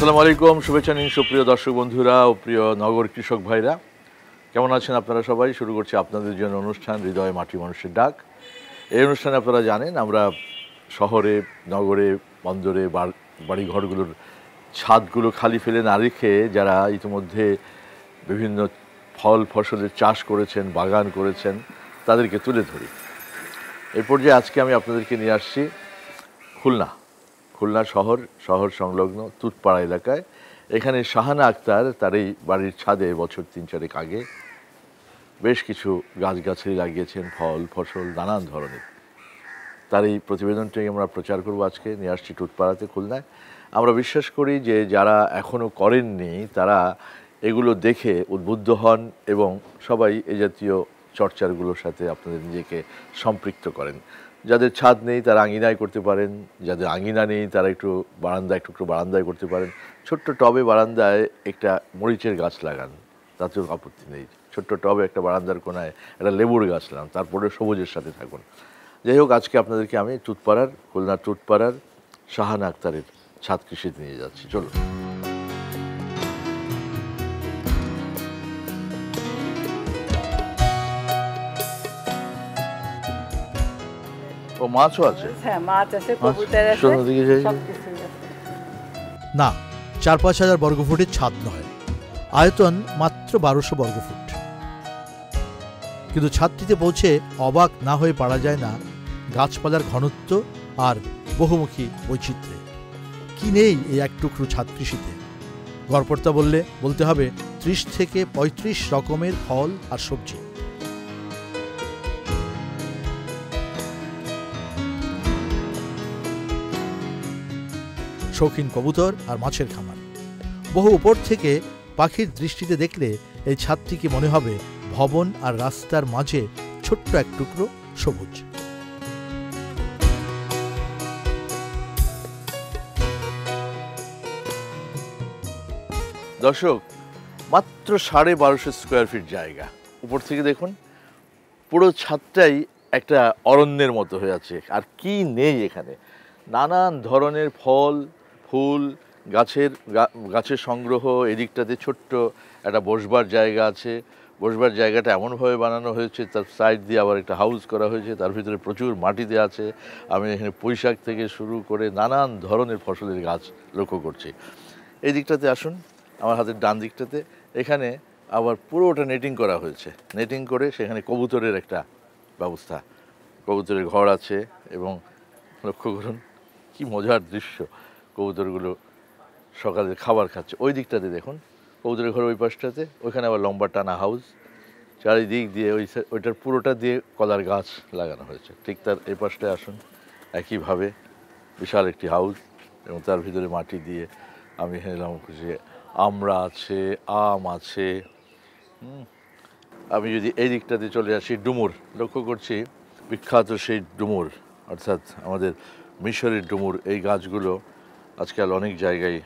আসসালামু আলাইকুম শুভেচ্ছা নিন সুপ্রিয় দর্শক বন্ধুরা ও প্রিয় নগর কৃষক ভাইরা। কেমন আছেন আপনারা সবাই? শুরু করছি আপনাদের জন্য অনুষ্ঠান, হৃদয় মাটি মানুষের ডাক। এই অনুষ্ঠানে আপনারা জানেন, আমরা শহরে, নগরে, বন্দরে বাড়- বাড়িঘরগুলোর ছাদগুলো খালি ফেলে না রেখে যারা ইতিমধ্যে বিভিন্ন ফল ফসলের চাষ করেছেন, বাগান করেছেন, তাদেরকে তুলে ধরি। এই পর্যায়ে আজকে আমি আপনাদেরকে নিয়ে আসছি খুলনা। খুলনা শহর শহর সংলগ্ন তুতপাড়া এলাকায়। এখানে শাহানা আক্তার তার এই বাড়ির ছাদে বছর তিন চারেক আগে বেশ কিছু গাছগাছালি লাগিয়েছেন, ফল, ফসল, নানান ধরনের। তার এই প্রতিবেদনটাই আমরা প্রচার করব আজকে, নিয়ে আসছি টুটপাড়াতে খুলনায়। আমরা বিশ্বাস করি যে যারা এখনও করেননি, তারা এগুলো দেখে উদ্বুদ্ধ হন এবং সবাই এ জাতীয় চর্চাগুলোর সাথে আপনাদের নিজেকে সম্পৃক্ত করেন। যাদের ছাদ নেই তারা আঙিনায় করতে পারেন, যাদের আঙিনা নেই তারা একটু বারান্দায় একটু একটু বারান্দায় করতে পারেন। ছোট্ট টবে বারান্দায় একটা মরিচের গাছ লাগান, তাতেও আপত্তি নেই। ছোট্ট টবে একটা বারান্দার কোনায় একটা লেবুর গাছ লাগান, তারপরে সবুজের সাথে থাকুন। যাই হোক, আজকে আপনাদেরকে আমি টুটপাড়ার খুলনা টুটপাড়ার শাহানা আক্তারের ছাদ কৃষিতে নিয়ে যাচ্ছি। চলুন। ও মাছও আছে? হ্যাঁ মাছ আছে কবুতর আছে। না চার পাঁচ হাজার বর্গফুটের ছাদ নয়। আয়তন মাত্র বারোশো বর্গফুট। কিন্তু ছাদটিতে পৌঁছে অবাক না হয়ে পারা যায় না গাছপালার ঘনত্ব আর বহুমুখী বৈচিত্র্যে। কি নেই এই এক টুকরো ছাদ কৃষিতে? গড়পড়তা বললে বলতে হবে ত্রিশ থেকে পঁয়ত্রিশ রকমের ফল আর সবজি। শৌখিন কবুতর আর মাছের খামার। বহু উপর থেকে পাখির দৃষ্টিতে দেখলে এই ছাদটিকে মনে হবে ভবন আর রাস্তার মাঝে ছোট্ট এক টুকরো সবুজ। দর্শক, মাত্র সাড়ে বারোশো স্কোয়ার ফিট জায়গা। উপর থেকে দেখুন, পুরো ছাদটাই একটা অরণ্যের মতো হয়ে আছে। আর কি নেই এখানে? নানান ধরনের ফল ফুল, গাছের গাছের সংগ্রহ, এদিকটাতে ছোট্ট একটা বসবার জায়গা আছে। বসবার জায়গাটা এমনভাবে বানানো হয়েছে, তার সাইড দিয়ে আবার একটা হাউস করা হয়েছে, তার ভিতরে প্রচুর মাটি দেওয়া আছে। আমি এখানে পুঁইশাক থেকে শুরু করে নানান ধরনের ফসলের গাছ লক্ষ্য করছি। এই দিকটাতে আসুন, আমার হাতের ডান দিকটাতে। এখানে আবার পুরোটা নেটিং করা হয়েছে। নেটিং করে সেখানে কবুতরের একটা ব্যবস্থা। কবুতরের ঘর আছে এবং লক্ষ্য করুন, কি মজার দৃশ্য। কবুতরগুলো সকালে খাবার খাচ্ছে। ওই দিকটাতে দেখুন, কবুতরের ঘর ওই পাশটাতে, ওইখানে আবার লম্বা টানা হাউস। চারিদিক দিয়ে ওই ওইটার পুরোটা দিয়ে কলার গাছ লাগানো হয়েছে। ঠিক তার এই পাশটায় আসুন, একইভাবে বিশাল একটি হাউস এবং তার ভিতরে মাটি দিয়ে আমি এলাম যে আমড়া আছে, আম আছে। আমি যদি এই দিকটাতে চলে আসি, ডুমুর। লক্ষ্য করছি বিখ্যাত সেই ডুমুর, অর্থাৎ আমাদের মিশরের ডুমুর। এই গাছগুলো আজকাল অনেক জায়গায়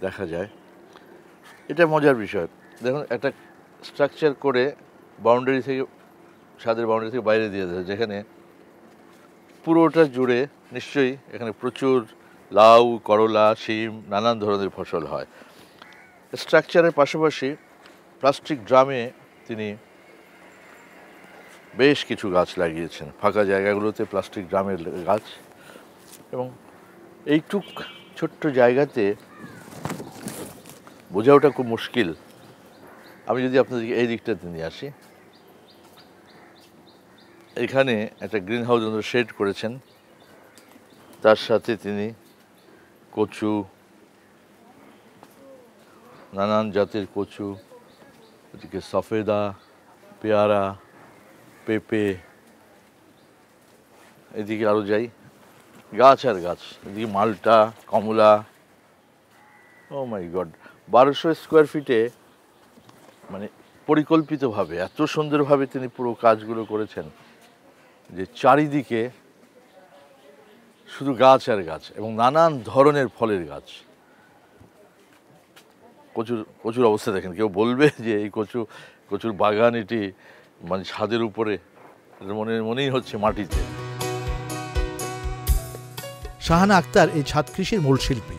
দেখা যায়। এটা মজার বিষয়। দেখুন, একটা স্ট্রাকচার করে বাউন্ডারি থেকে, ছাদের বাউন্ডারি থেকে বাইরে দিয়ে দেয়, যেখানে পুরোটা জুড়ে নিশ্চয়ই এখানে প্রচুর লাউ, করলা, শিম, নানান ধরনের ফসল হয়। স্ট্রাকচারের পাশাপাশি প্লাস্টিক ড্রামে তিনি বেশ কিছু গাছ লাগিয়েছেন। ফাঁকা জায়গাগুলোতে প্লাস্টিক ড্রামের গাছ এবং এইটুক ছোট্ট জায়গাতে বোঝা ওটা খুব মুশকিল। আমি যদি আপনাদেরকে এই দিকটাতে নিয়ে আসি। এখানে একটা গ্রিন হাউস শেড করেছেন। তার সাথে তিনি কচু, নানান জাতের কচু, এদিকে সফেদা, পেয়ারা, পেঁপে, এদিকে আরও যাই। গাছ আর গাছ, এদিকে মালটা, কমলা ও মাই গড বারোশো স্কোয়ার ফিটে মানে পরিকল্পিতভাবে, এত সুন্দরভাবে তিনি পুরো কাজগুলো করেছেন যে চারিদিকে শুধু গাছ আর গাছ এবং নানান ধরনের ফলের গাছ। কচুর কচুর অবস্থা দেখেন, কেউ বলবে যে এই কচু, কচুর বাগান এটি মানে ছাদের উপরে মনে, মনেই হচ্ছে মাটিতে। শাহানা আক্তার এই ছাদ কৃষির মূল শিল্পী।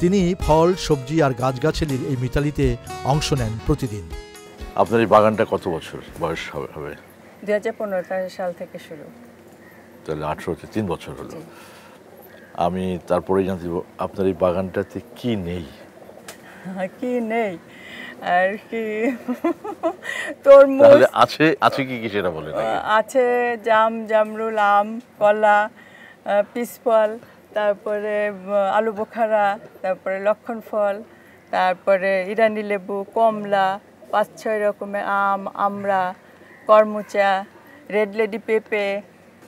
তিনি ফল সবজি আর গাছগাছালির এই মিতালিতে অংশ নেন প্রতিদিন। আপনার এই বাগানটা কত বছর বয়স হবে হবে? দুই হাজার পনেরো সাল থেকে শুরু। তাহলে আঠেরোতে তিন বছর হলো। আমি তারপরে জানতে চাইব, আপনার এই বাগানটাতে কি নেই? কি নেই? আর কি? তরমুজ। তাহলে আছে আছে কি কি সেটা বলেন। আছে জাম জামরুল আম কলা। পিসফল তারপরে আলু বোখারা, তারপরে লক্ষণ ফল, তারপরে ইরানি লেবু, কমলা, পাঁচ ছয় রকমের আম আমরা কর্মচা, রেড লেডি পেঁপে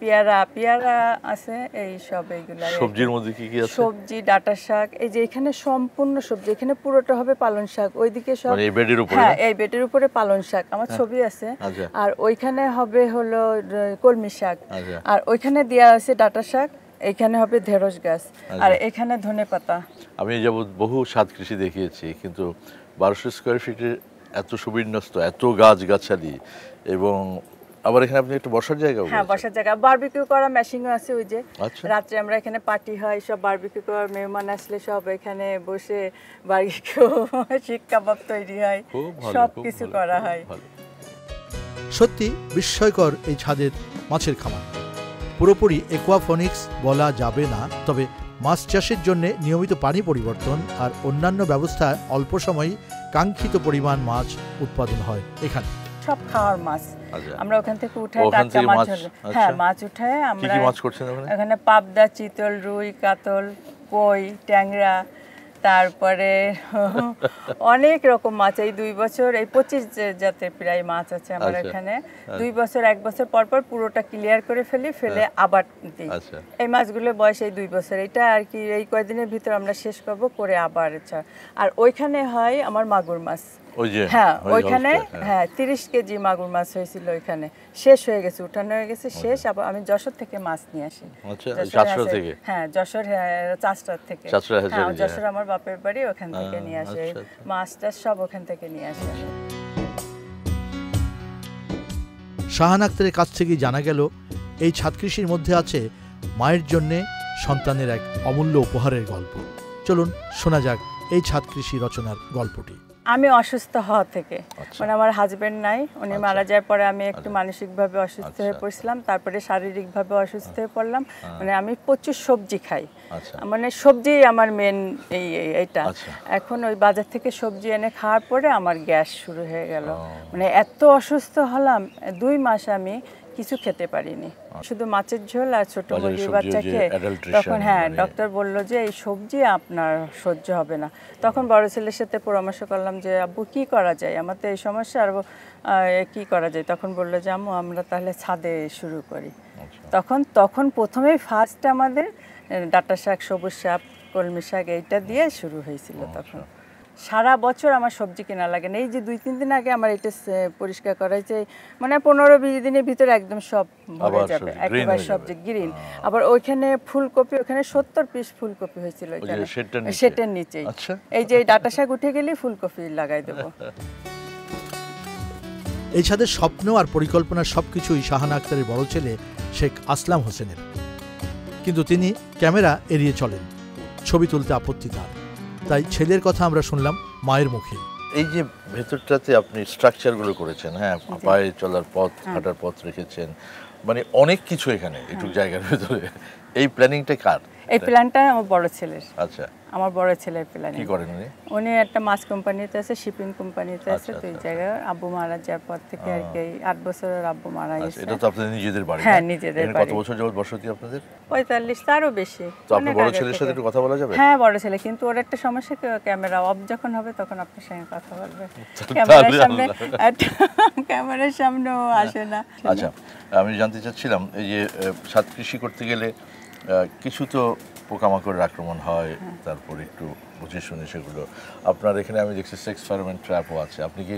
পেয়ারা পেয়ারা আছে এই সব এইগুলো সবজির মধ্যে কি কি আছে সবজি ডাটা শাক এই যে এখানে সম্পূর্ণ সবজি এখানে পুরোটা হবে পালন শাক ওইদিকে সব মানে এই বেডের উপরে হ্যাঁ এই বেটের উপরে পালন শাক আমার ছবি আছে আচ্ছা। আর ওইখানে হবে হলো কলমি শাক আচ্ছা। আর ওইখানে দেওয়া আছে ডাটা শাক এখানে হবে ঢেঁড়স গাছ আর আচ্ছা। এখানে ধনে পাতা আমি যাব বহু সাত কৃষি দেখিয়েছি কিন্তু বারোশো স্কোয়ার ফিটের এত সুবিন্যস্ত এত গাছ গাছালি এবং আবার এখানে আপনি একটু বসার জায়গা হ্যাঁ বসার জায়গা। বারবিকিউ করা মেশিনও আছে ওই যে। আচ্ছা। রাত্রে আমরা এখানে পার্টি হয় সব বারবিকিউ করার মেহমান আসলে সব এখানে বসে বারবিকিউ শিক কাবাব তৈরি হয়। সব কিছু করা হয়। সত্যি বিস্ময়কর এই ছাদের মাছের খামার। পুরোপুরি একুয়াফনিক্স বলা যাবে না তবে মাছ চাষের জন্য নিয়মিত পানি পরিবর্তন আর অন্যান্য ব্যবস্থায় অল্প সময়ে কাঙ্ক্ষিত পরিমাণ মাছ উৎপাদন হয় এখানে। সব খাওয়ার মাছ। আচ্ছা। আমরা ওখান থেকে উঠাই টাটকা মাছ হলে আচ্ছা। হ্যাঁ মাছ উঠায় আমরা মাছ করছেন এখানে পাবদা চিতল রুই কাতল কই ট্যাংরা তারপরে অনেক রকম মাছ। এই দুই বছর এই পঁচিশ জাতের প্রায় মাছ আছে আমার আচ্ছা। এখানে। দুই বছর এক বছর পর পর পুরোটা ক্লিয়ার করে ফেলি ফেলে আবার দিই। এই মাছগুলোর বয়স এই দুই বছর। এটা আর কি এই কয়দিনের ভিতর আমরা শেষ করব করে আবার আর ওইখানে হয় আমার মাগুর মাছ। হ্যাঁ ওইখানে হ্যাঁ। হ্যাঁ তিরিশ কেজি মাগুর মাছ হয়েছিল ওইখানে। শেষ হয়ে গেছে উঠানো হয়ে গেছে শেষ আবার আমি যশোর থেকে মাছ নিয়ে আসি। আচ্ছা থেকে? হ্যাঁ যশোর হ্যাঁ চাষটার থেকে। হ্যাঁ যশোর। আমার বাপের বাড়ি ওখান থেকে নিয়ে আসে। আচ্ছা, আচ্ছা। মাছ টাছ সব ওখান থেকে নিয়ে আসে। শাহান আক্তারের কাছ থেকেই জানা গেল এই ছাদ কৃষির মধ্যে আছে মায়ের জন্যে সন্তানের এক অমূল্য উপহারের গল্প। চলুন শোনা যাক এই ছাদ কৃষি রচনার গল্পটি। আমি অসুস্থ হওয়া থেকে। আচ্ছা। মানে আমার হাজবেন্ড নাই উনি আচ্ছা। মারা যাওয়ার পরে আমি একটু মানসিকভাবে অসুস্থ হয়ে আচ্ছা। পড়ছিলাম তারপরে শারীরিকভাবে অসুস্থ হয়ে পড়লাম। মানে আমি প্রচুর সবজি খাই। আচ্ছা। মানে সবজি আমার মেন এই এই- এইটা। আচ্ছা। এখন ওই বাজার থেকে সবজি এনে খাওয়ার পরে আমার গ্যাস শুরু হয়ে গেল। মানে এত অসুস্থ হলাম দুই মাস আমি কিছু খেতে পারিনি। শুধু মাছের ঝোল আর ছোট মুরগির সবজি বাচ্চা খেয়ে তখন হ্যাঁ মানে- ডক্টর বলল যে এই সবজি আপনার সহ্য হবে না। তখন বড় ছেলের সাথে পরামর্শ করলাম যে আব্বু কি করা যায়? আমার তো এই সমস্যা আর কি করা যায়? তখন বলল যে আম্মু আমরা তাহলে ছাদে শুরু করি। আচ্ছা। তখন তখন প্রথমেই ফার্স্ট আমাদের ডাঁটা শাক সবুজ শাক কলমি শাক এইটা দিয়ে শুরু হয়েছিল তখন। সারা বছর আমার সবজি কেনা লাগে না। এই যে দুই তিন দিন আগে আমার এটা পরিষ্কার করা হয়েছে মানে পনেরো বিশ দিনের ভিতরে একদম সব ভরে যাবে একেবারে সবজি গ্রিন আবার ওইখানে ফুলকপি ওখানে সত্তর পিস ফুলকপি হয়েছিল নিচে? সেটের নিচেই আচ্ছা। এই যে ডাটা শাক উঠে গেলে ফুলকপি লাগাই দেবো। এই সাথে স্বপ্ন আর পরিকল্পনার সবকিছুই শাহান আক্তারের বড় ছেলে শেখ আসলাম হোসেনের। কিন্তু তিনি ক্যামেরা এড়িয়ে চলেন ছবি তুলতে আপত্তি তার। তাই ছেলের কথা আমরা শুনলাম মায়ের মুখে। এই যে ভেতরটাতে আপনি স্ট্রাকচারগুলো করেছেন হ্যাঁ পায়ে চলার পথ হাঁটার পথ রেখেছেন মানে অনেক কিছু এখানে একটু জায়গার ভেতরে। এই প্ল্যানিংটা কার? এই প্ল্যানটা আমার বড় ছেলের। আচ্ছা। আমার বড় ছেলের প্ল্যান কি করেন উনি? উনি একটা মাছ কোম্পানিতে আছে শিপিং কোম্পানিতে আছে আচ্ছা, তো এই আচ্ছা, জায়গায় আব্বু মারা যাওয়ার পর থেকে আর কি এই আট বছরের আব্বু মারা আচ্ছা গেছে। এটা তো আপনাদের নিজেদের বাড়ি হ্যাঁ, নিজেদের এখানে কত বছর যাবত বসতি আপনাদের? পঁয়তাল্লিশ তারও বেশি। তো আপনার বড় ছেলের সাথে একটু কথা বলা যাবে? হ্যাঁ বড় ছেলে কিন্তু ওর একটা সমস্যা কি, ক্যামেরা অফ যখন হবে তখন আপনার সঙ্গে কথা বলবে। ক্যামেরার সামনে ক্যামেরার সামনেও আসে না। আচ্ছা আমি জানতে চাচ্ছিলাম এই যে সাত কৃষি করতে গেলে কিছু তো পোকামাকড়ের আক্রমণ হয় হ্যাঁ। তারপর একটু বুঝে শুনে সেগুলো। আপনার এখানে আমি দেখছি সেক্স ফার্মেন্ট ট্র্যাপও আছে। আপনি কি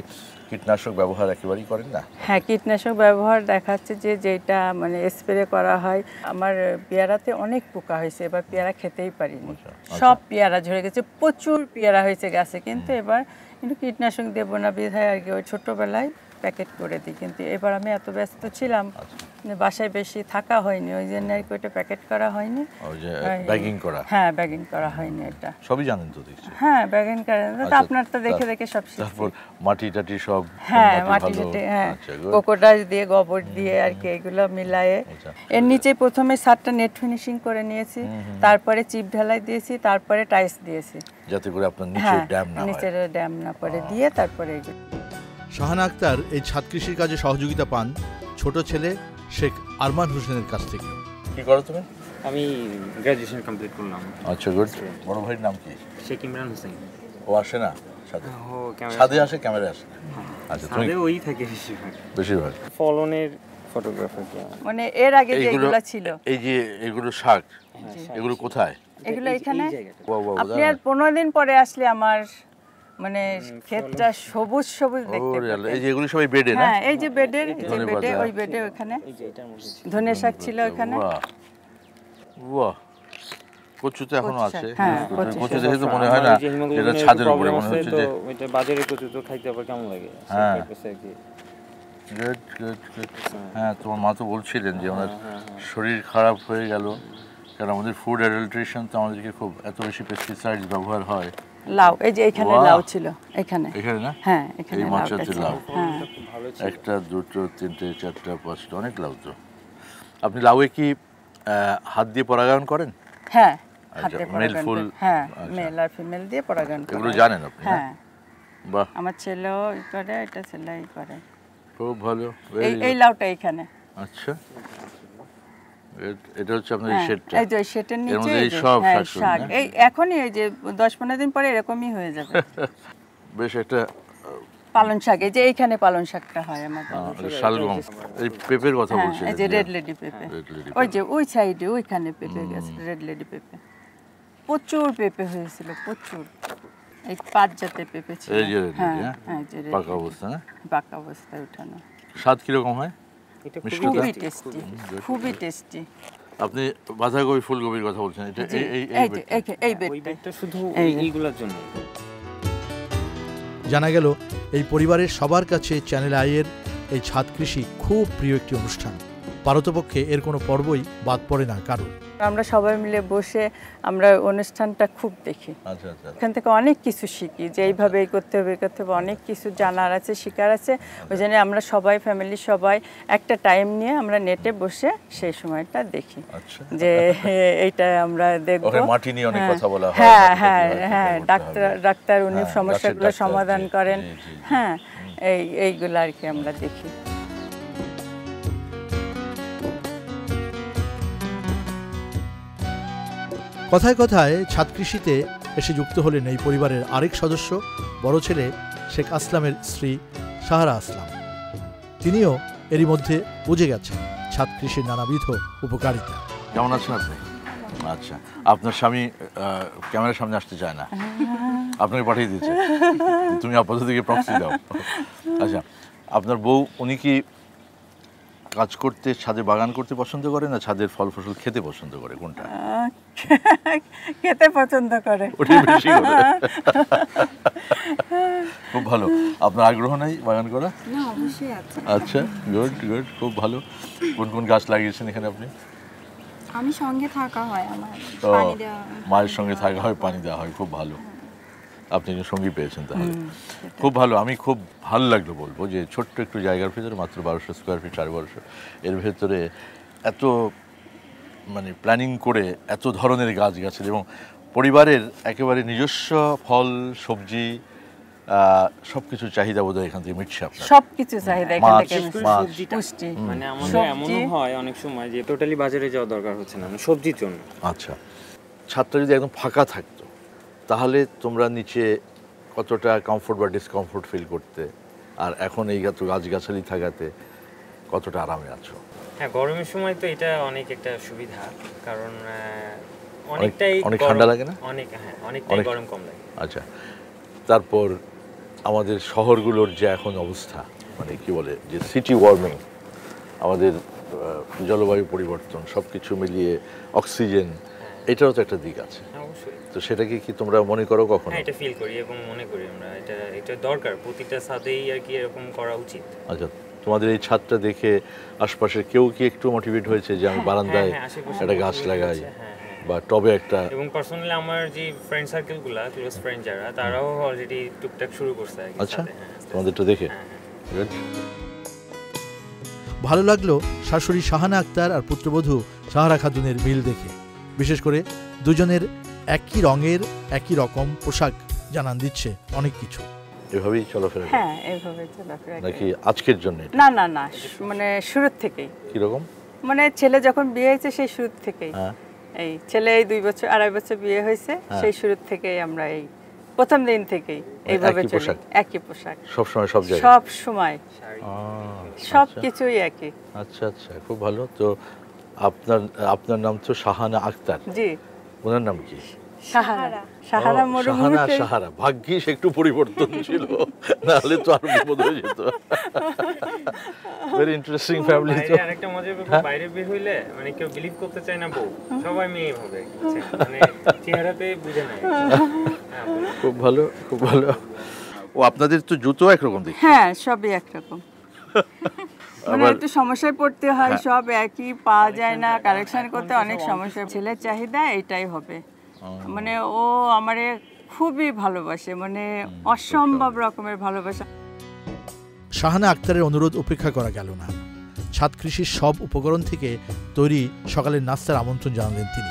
কীটনাশক ব্যবহার একেবারেই করেন না? হ্যাঁ কীটনাশক ব্যবহার দেখাচ্ছে যে যেটা মানে স্প্রে করা হয় আমার পেয়ারাতে অনেক পোকা হয়েছে এবার পেয়ারা খেতেই পারিনি। আচ্ছা, সব পেয়ারা ঝরে গেছে প্রচুর পেয়ারা হয়েছে গাছে কিন্তু এবার কিন্তু কীটনাশক দেবো না বিধায় আর কি ওই ছোটোবেলায় প্যাকেট করে দিই। কিন্তু এবার আমি এত ব্যস্ত ছিলাম আচ্ছা। বাসায় বেশি থাকা হয়নি। ওই জন্য আর ওইটা প্যাকেট করা হয়নি। ব্যাগিং করা। হ্যাঁ ব্যাগিং করা হয়নি এটা। সবই জানেন তো দেখছি। হ্যাঁ ব্যাগিং করা। তো আপনার তো দেখে দেখে সব তারপর মাটি টাটি সব হ্যাঁ মাটি টাটি হ্যাঁ আচ্ছা. কোকোডাস দিয়ে গোবর দিয়ে আর কি এগুলো মিলায়ে। আচ্ছা। এর নিচে প্রথমে সাতটা নেট ফিনিশিং করে নিয়েছি। তারপরে চিপ ঢালাই দিয়েছি তারপরে টাইলস দিয়েছি। যাতে করে আপনার নিচে ড্যাম না হয়। নিচের ড্যাম না পড়ে। দিয়ে তারপরে এগুলো শাহানা আক্তার এই ছাদ কৃষির কাজে সহযোগিতা পান ছোট ছেলে শেখ আরমান হোসেনের কাছ থেকে। কি করো তুমি? আমি গ্র্যাজুয়েশন কমপ্লিট করলাম। আচ্ছা গুড বড় ভাইয়ের নাম কি? শেখ ইমরান হোসেন। ও আসে না সাথে? ও ক্যামেরা ছাদে আসে ক্যামেরা আসে? আচ্ছা তুমি ওই থাকে বেশিরভাগ। বেশিরভাগ? ফলনের ফটোগ্রাফার কি মানে এর আগে যে এইগুলো এগুলো ছিল। এই যে এগুলো শাক এগুলো কোথায়? এগুলো এখানে? আপনি আর পনেরো দিন পরে আসলে আমার মানে ক্ষেতটা সবুজ সবুজ দেখতে। এই যে এগুলো সবাই বেডে না? হ্যাঁ এই যে বেডের যে বেডে ওই বেডে ওখানে। ধনে শাক ছিল ওখানে। বাহ। বাহ। কচু তো এখনও আছে। হ্যাঁ, কচু- কচু কচু শাক। দেখে তো মনে হয় না এই যে hemoglobin এটা ছাদের উপরে মনে হচ্ছে যে ওইটা বাজারে কচু তো খাইতে আবার কেমন লাগে? হ্যাঁ। গুড গুড গুড হ্যাঁ তোমার মা তো বলছিলেন যে ওনার হ্যাঁ, শরীর খারাপ হয়ে গেল। কারণ আমাদের ফুড অ্যাডাল্ট্রেশন তো আমাদেরকে খুব এত বেশি পেস্টিসাইড ব্যবহার হয়। লাউ এই যে এখানে লাউ ছিল এখানে। এখানে না? হ্যাঁ এখানে এই ছিল। লাউ। হ্যাঁ। একটা দুটো তিনটে চারটা পাঁচটা অনেক লাউ তো। আপনি লাউয়ে কি হাত দিয়ে পরাগায়ন করেন? হ্যাঁ আচ্ছা, হাতে ফুল, হ্যাঁ আচ্ছা। মেল আর ফিমেল দিয়ে পরাগায়ন করে। এগুলো জানেন আপনি হ্যাঁ? বাহ। আমার ছেলেও করে এটা ছেলে করে। খুব ভালো। এই এই লাউটা এখানে। আচ্ছা। এটা হচ্ছে আপনার শেডটা এই যে ওই নিচে এই এই সব শাক। এই এখনই এই যে দশ পনেরো দিন পরে এরকমই হয়ে যাবে। বেশ একটা পালন শাক এই যে এইখানে পালন শাকটা হয় আমাদের শালগম এই পেঁপের কথা এই যে যে- রেড লেডি পেঁপে। ওই যে ওই সাইডে ওইখানে পেঁপে গেছে রেড লেডি পেঁপে। প্রচুর পেঁপে হয়েছিল প্রচুর। এই পাঁচ জাতের পেঁপে ছিল। এই যে হ্যাঁ হ্যাঁ? হ্যাঁ পাকা অবস্থা পাকা অবস্থায় উঠানো। স্বাদ কীরকম হয়? এটা খুবই টেস্টি খুবই। খুবই টেস্টি আপনি বাঁধাকপি ফুলকপির কথা বলছেন এটা এই এই বেডটা। শুধু এইগুলোর জন্য জানা গেল এই পরিবারের সবার কাছে চ্যানেল আইয়ের এই ছাদ কৃষি খুব প্রিয় একটি অনুষ্ঠান। পারতপক্ষে এর কোনো পর্বই বাদ পড়ে না কারণ? আমরা সবাই মিলে বসে আমরা অনুষ্ঠানটা খুব দেখি। আচ্ছা আচ্ছা। এখান থেকে অনেক কিছু শিখি যে এইভাবে এই করতে হবে করতে হবে অনেক কিছু জানার আছে শেখার আছে। ওই জন্য আমরা সবাই ফ্যামিলি সবাই একটা টাইম নিয়ে আমরা নেটে বসে সেই সময়টা দেখি। আচ্ছা। যে এইটা আমরা দেখব। ওখানে মাটি নিয়ে অনেক হ্যাঁ, কথা হ্যাঁ হ্যাঁ হ্যাঁ ডাক্তার ডাক্তার উনি হ্যাঁ, সমস্যাগুলো সমাধান করেন। হ্যাঁ এই এইগুলো আর কি আমরা দেখি। কথায় কথায় ছাদ কৃষিতে এসে যুক্ত হলেন এই পরিবারের আরেক সদস্য বড় ছেলে শেখ আসলামের স্ত্রী সাহারা আসলাম। তিনিও এরই মধ্যে বুঝে গেছেন ছাদ কৃষির নানাবিধ উপকারিতা। কেমন আছেন আপনি? আচ্ছা আপনার স্বামী ক্যামেরার সামনে আসতে চায় না। আপনাকে পাঠিয়ে দিচ্ছে তুমি আপাতত দিকে প্রক্সি দাও। আচ্ছা আপনার বউ উনি কি কাজ করতে ছাদে বাগান করতে পছন্দ করে না ছাদের ফল ফসল খেতে পছন্দ করে? কোনটা? খেতে পছন্দ করে। খুব ভালো। আপনার আগ্রহ নাই বাগান করা না অবশ্যই আছে। আচ্ছা গুড গুড খুব ভালো। কোন কোন গাছ লাগিয়েছেন এখানে আপনি? আমি সঙ্গে থাকা হয় আমার। তো মায়ের সঙ্গে থাকা হয় পানি দেওয়া হয় খুব ভালো। আপনি একজন সঙ্গী পেয়েছেন তাহলে। খুব ভালো আমি খুব ভালো লাগল বলব যে ছোট্ট একটু জায়গার ভিতরে মাত্র বারোশো স্কোয়ার ফিট চার বারোশো। এর ভেতরে এত মানে প্ল্যানিং করে এত ধরনের গাছ গাছের এবং পরিবারের একেবারে নিজস্ব ফল সবজি সব কিছুর চাহিদা বোধহয় এখান থেকে মিটছে আপনার। সবকিছু চাহিদা এখান থেকে পুষ্টি। মানে আমাদের এমনও হয় অনেক সময় যে টোটালি বাজারে যাওয়া দরকার হচ্ছে না মানে সবজির জন্য। আচ্ছা। ছাদটা যদি একদম ফাঁকা থাকতো তাহলে তোমরা নিচে কতটা কমফোর্ট বা ডিসকমফোর্ট ফিল করতে? আর এখন এই গাছ গাছগাছালি থাকাতে কতটা আরামে আছো? হ্যাঁ গরমের সময় তো এটা অনেক একটা সুবিধা কারণ অনেকটাই অনেক ঠান্ডা লাগে না? অনেক হ্যাঁ অনেকটাই অনেক- গরম কম লাগে। আচ্ছা তারপর আমাদের শহরগুলোর যে এখন অবস্থা মানে কি বলে যে সিটি ওয়ার্মিং আমাদের জলবায়ু পরিবর্তন সব কিছু মিলিয়ে অক্সিজেন এটারও তো একটা দিক আছে। হ্যাঁ, অবশ্যই। তো সেটাকে কি তোমরা মনে করো কখনো? হ্যাঁ এটা ফিল করি এবং মনে করি আমরা। এটা এটা দরকার প্রতিটা সাথেই আর কি এরকম করা উচিত। আচ্ছা তোমাদের এই ছাদটা দেখে আশপাশের কেউ কি একটু মোটিভেট হয়েছে যে আমি বারান্দায় হ্যাঁ, একটা গাছ লাগাই হ্যাঁ, হ্যাঁ। বা টবে একটা এবং পার্সোনালি আমার যে ফ্রেন্ড সার্কেলগুলো ক্লোজ ফ্রেন্ড যারা তারাও অলরেডি টুকটাক শুরু করছে আচ্ছা হ্যাঁ, তোমাদেরটা দেখে। হ্যাঁ, হ্যাঁ। ভালো লাগল শাশুড়ি শাহানা আক্তার আর পুত্রবধূ সাহারা খাতুনের মিল দেখে। বিশেষ করে দুজনের একই রঙের একই রকম পোশাক জানান দিচ্ছে অনেক কিছু। এভাবেই চলাফেরা হ্যাঁ এইভাবে চলাফেরা নাকি আজকের জন্য না না না মানে শুরুর থেকেই। কীরকম? মানে ছেলে যখন বিয়ে হয়েছে সেই শুরুর থেকেই। হ্যাঁ। এই ছেলে এই দুই বছর আড়াই বছর বিয়ে হয়েছে হ্যাঁ। সেই শুরুর থেকেই আমরা এই প্রথম দিন থেকেই এইভাবে একই চলি। পোশাক? একই পোশাক। সবসময় সব জায়গায়? সব সময়। সব আচ্ছা। কিছুই একই। আচ্ছা আচ্ছা খুব ভালো। তো আপনার আপনার নাম তো শাহানা আক্তার জি। ওনার নাম কি? সাহারা। সাহারা সাহারা ভাগ্যিস একটু পরিবর্তন ছিল। নাহলে তো আর বিপদ হয়ে যেত। ভেরি ইন্টারেস্টিং ফ্যামিলি তো। আরেকটা মজার ব্যাপার বাইরে বের হইলে মানে কেউ বিলিভ করতে চায় না বউ। সবাই মেয়ে হবে। মানে চেহারাতে বুঝে হ্যাঁ, খুব ভালো খুব ভালো। ও আপনাদের তো জুতো একরকম দেখি হ্যাঁ সবই একরকম। মানে একটু সমস্যায় পড়তে হয় সব একই পাওয়া যায় না। কালেকশন করতে অনেক সমস্যা। ছেলের চাহিদা এটাই হবে। মানে ও আমারে খুবই ভালোবাসে মানে অসম্ভব রকমের ভালোবাসা। শাহানা আক্তারের অনুরোধ উপেক্ষা করা গেল না। ছাদ কৃষির সব উপকরণ থেকে তৈরি সকালের নাস্তার আমন্ত্রণ জানালেন তিনি।